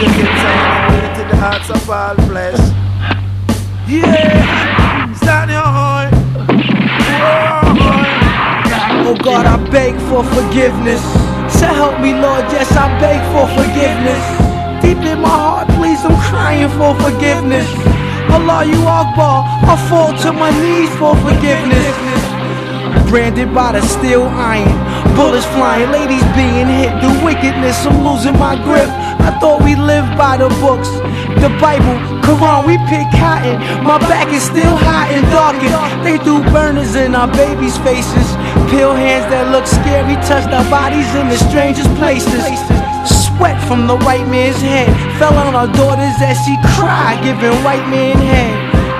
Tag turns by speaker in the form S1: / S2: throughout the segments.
S1: and waiting the hearts of all flesh. Yeah, stand your horn.
S2: Oh God, I beg for forgiveness. So help me, Lord, yes, I beg for forgiveness. Deep in my heart, please, I'm crying for forgiveness. Allah, you Akbar, I fall to my knees for forgiveness. Branded by the steel iron, bullets flying, ladies being hit, the wickedness, I'm losing my grip. I thought we lived by the books, the Bible, Quran, we pick cotton. My back is still hot and darkened. They threw burners in our babies' faces. Pale hands that look scary touched our bodies in the strangest places. Sweat from the white man's head fell on our daughters as she cried, giving white man head.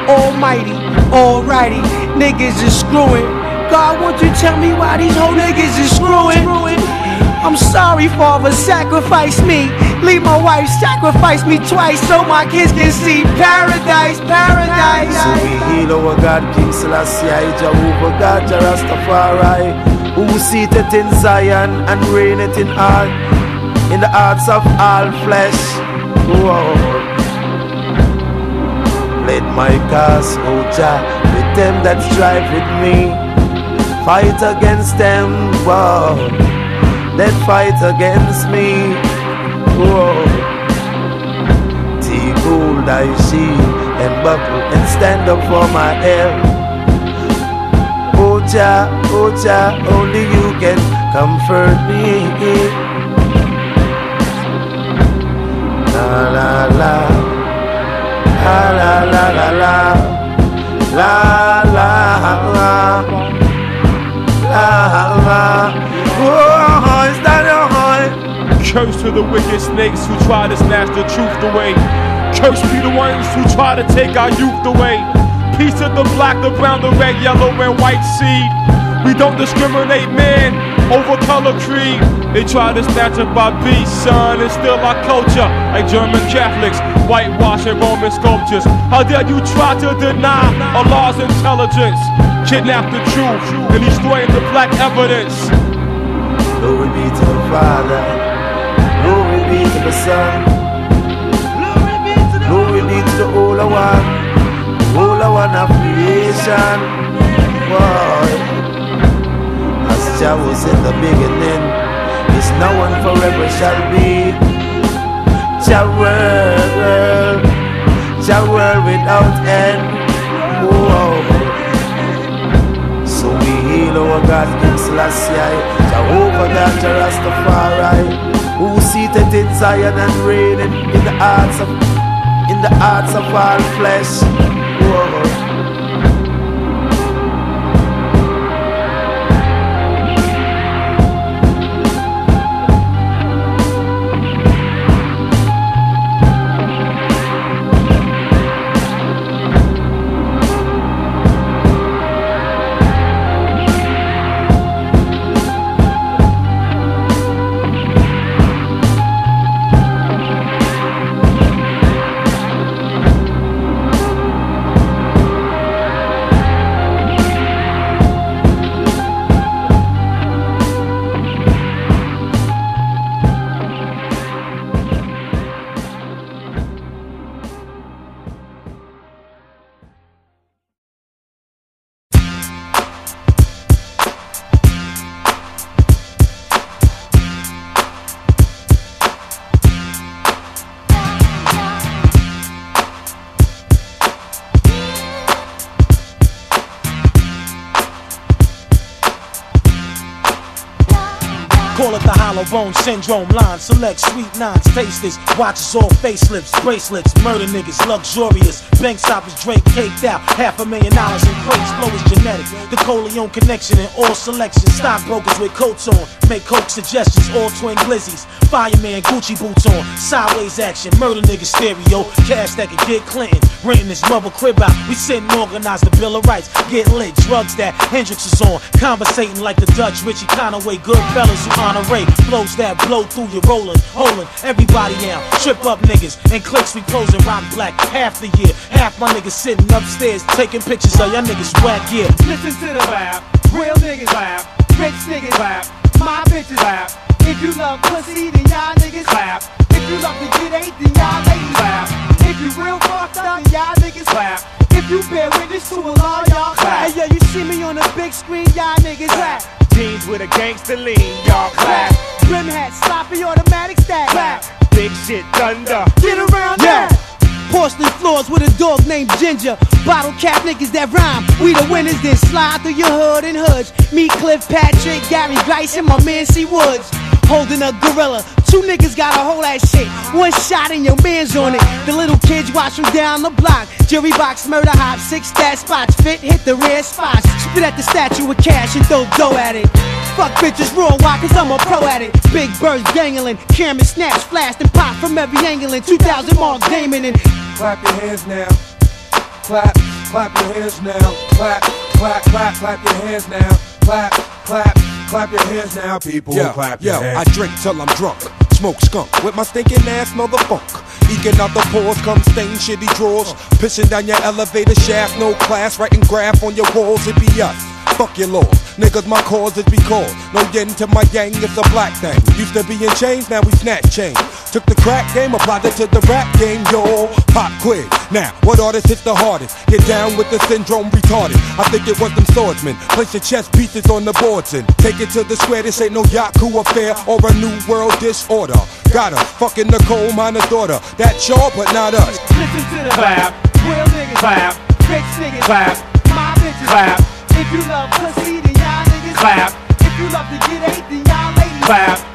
S2: Almighty, alrighty, niggas is screwing. God, won't you tell me why these whole niggas is screwing? I'm sorry, Father, sacrifice me. Leave my wife, sacrifice me twice so my kids can see paradise, paradise.
S1: Heal our God, King Selassie, Jehovah God, Rastafari, who seated in Zion and reigneth in all, in the hearts of all flesh. Whoa. Let my cause, O Jah, with them that strive with me. Fight against them, whoa. That fight against me. Whoa. Hold thy shield and buckle and stand up for my. Oh Jah, oh only you can comfort me. La la, la la la la la, la
S3: Curse to the wicked snakes who try to snatch the truth away. Curse be the ones who try to take our youth away. Peace to the black, the brown, the red, yellow, and white seed. We don't discriminate men over color creed. They try to snatch up our beast, son, and steal our culture. Like German Catholics, whitewashing Roman sculptures. How dare you try to deny Allah's intelligence? Kidnap the truth and destroy the black evidence.
S1: Glory be to the Father. Glory be to the Son. Glory be to the Holy One. Holy One of creation. Boy. As Jah was in the beginning, is now and forever shall be. Jah world, Jah world without end. Whoa. God, King Selassie, Jehovah God, Rastafari, who seated in Zion and reigning in the hearts of, in the hearts of all flesh. Whoa.
S4: Call it the hollow bone syndrome line. Select sweet nines, tasteless. Watches all facelifts, bracelets. Murder niggas, luxurious. Bank stoppers, Drake caked out. Half a million dollars in crates. Flow is genetic. The Corleone connection in all selections. Stockbrokers with coats on. Make coke suggestions. All twin glizzies. Fireman, Gucci boots on. Sideways action. Murder niggas stereo. Cash that can get Clinton. Renting this mother crib out. We sit and organize the Bill of Rights. Get lit. Drugs that Hendrix is on. Conversating like the Dutch Richie Conaway. Good fellas who honor Ray, blows that blow through your rolling, holding everybody now. Trip up niggas and clicks we posing rock black half the year. Half my niggas sitting upstairs taking pictures of y'all niggas whack yeah.
S5: Listen to the vibe, real niggas vibe, rich niggas vibe, my bitches vibe. If you love pussy, then y'all niggas clap. If you love to get eight, then y'all ladies clap. If you real fucked up, then y'all niggas clap. If you bear witness to a law, y'all clap. Hey, yo, you see me on the big screen, y'all niggas clap.
S6: With a gangster lean, y'all clap.
S5: Rim hat, sloppy, automatic stack. Clap.
S6: Big shit thunder.
S5: Get around yeah. that. Porcelain floors with a dog named Ginger. Bottle cap niggas that rhyme. We the winners, then slide through your hood and hoods. Me, Cliff Patrick, Gary Grice, and my man C Woods. Holding a gorilla. Two niggas got a whole that shit. One shot and your man's on it. The little kids watch from down the block. Jury box, murder hop, six stat spots. Fit, hit the rare spots. Spit at the statue with cash and throw dough at it. Fuck bitches raw, why? Cause I'm a pro at it. Big birds dangling, camera snaps, flashed and pop from every angle. In 2000 Mark Damon and
S7: clap your hands now. Clap, clap your hands now. Clap, clap, clap, clap your hands now. Clap, clap, clap your hands now, people.
S8: Yo,
S7: clap
S8: yo,
S7: your hands.
S8: I drink till I'm drunk. Smoke skunk with my stinking ass motherfucker. Eking out the pores, come stain shitty drawers. Pissing down your elevator shaft, no class, writing graph on your walls, it be us. Fuck your laws, niggas, my cause is because no getting to my gang, it's a black thing. Used to be in chains, now we snatch chains. Took the crack game, applied it to the rap game, yo. Pop quiz. Now, what artist hits the hardest? Get down with the syndrome retarded. I think it was them swordsmen. Place your chess pieces on the boards and take it to the square. This ain't no Yaku affair or a new world disorder. Got her, fucking Nicole, miner's daughter. That's y'all, but not us.
S5: Listen to the
S6: Clap.
S5: Real niggas.
S6: Clap.
S5: Rich niggas.
S6: Clap.
S5: My bitches.
S6: Clap.
S5: If you love pussy, then y'all niggas.
S6: Clap.
S5: If you love to get eight, then y'all ladies.
S6: Clap.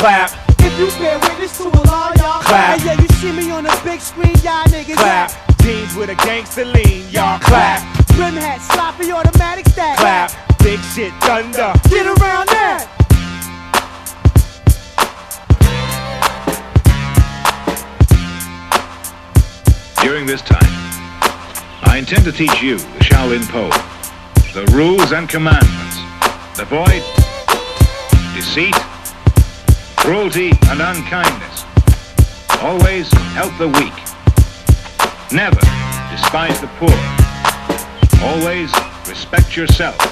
S6: Clap.
S5: If you bear witness to a law, y'all
S6: Clap.
S5: Hey, yeah, you see me on the big screen, y'all niggas.
S6: Clap. Jeans with a gangster lean, y'all clap.
S5: Rim hat, sloppy, automatic stack.
S6: Clap. Big shit thunder.
S5: Get around that.
S9: During this time, I intend to teach you the Shaolin Po, the rules and commandments, the void, deceit, cruelty, and unkindness. Always help the weak. Never despise the poor. Always respect yourself.